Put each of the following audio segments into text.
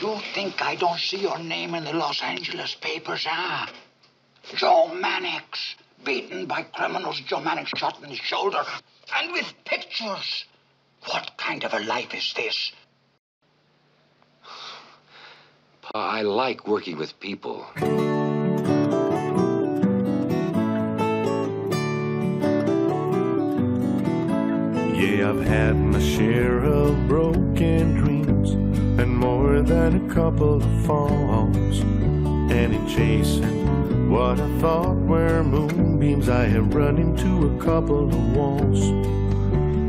You think I don't see your name in the Los Angeles papers, huh? Joe Mannix, beaten by criminals. Joe Mannix shot in the shoulder, and with pictures. What kind of a life is this? Pa, I like working with people. Yeah, I've had my share of broken dreams and more than a couple of falls. And in chasing what I thought were moonbeams, I have run into a couple of walls.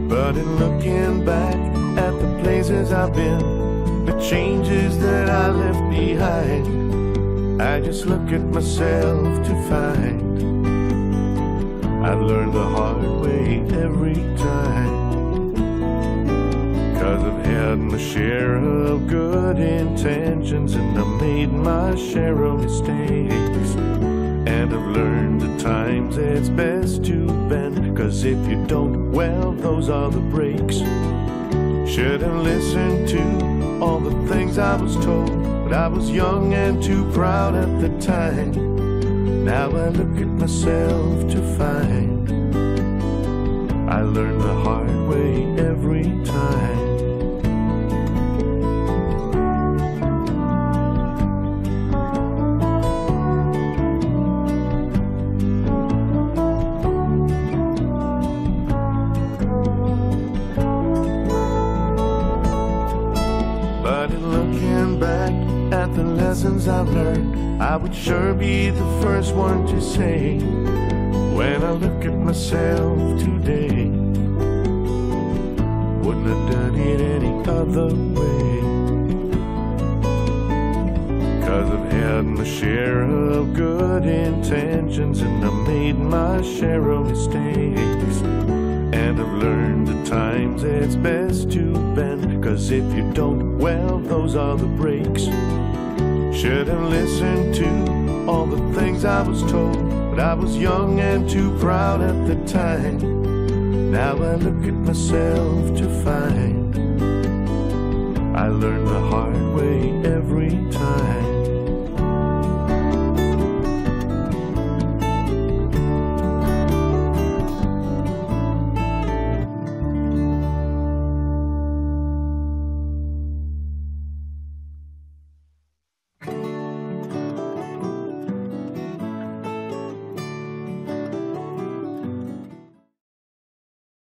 But in looking back at the places I've been, the changes that I left behind, I just look at myself to find I've learned the hard way every time. Had my share of good intentions and I've made my share of mistakes. And I've learned at times it's best to bend. Cause if you don't, well, those are the breaks. Shouldn't listen to all the things I was told. But I was young and too proud at the time. Now I look at myself to find I learn the hard way every time. In looking back at the lessons I've learned, I would sure be the first one to say, when I look at myself today, wouldn't have done it any other way. Cause I've had my share of good intentions and I've made my share of mistakes. And I've learned at times it's best to bend. Cause if you don't, well, those are the breaks. Shouldn't listen to all the things I was told. But I was young and too proud at the time. Now I look at myself to find I learned the hard way